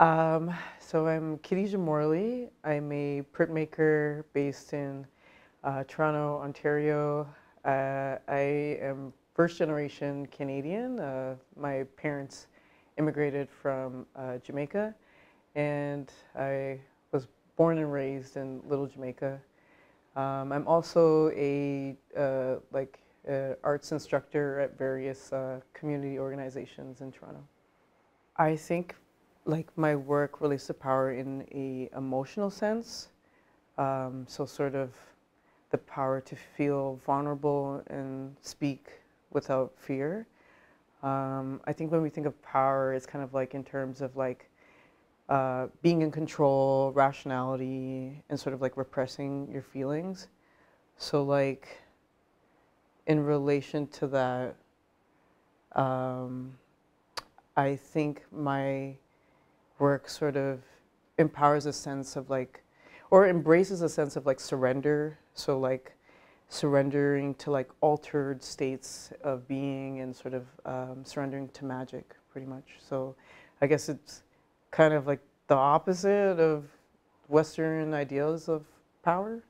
Um, so I'm Khadijah Morley. I'm a printmaker based in uh, Toronto, Ontario. Uh, I am first generation Canadian. Uh, my parents immigrated from uh, Jamaica and I was born and raised in Little Jamaica. Um, I'm also a uh, like arts instructor at various uh, community organizations in Toronto. I think like my work relates to power in a emotional sense. Um, so sort of the power to feel vulnerable and speak without fear. Um, I think when we think of power, it's kind of like in terms of like uh, being in control, rationality, and sort of like repressing your feelings. So like in relation to that, um, I think my work sort of empowers a sense of like, or embraces a sense of like surrender. So like surrendering to like altered states of being and sort of um, surrendering to magic pretty much. So I guess it's kind of like the opposite of Western ideals of power.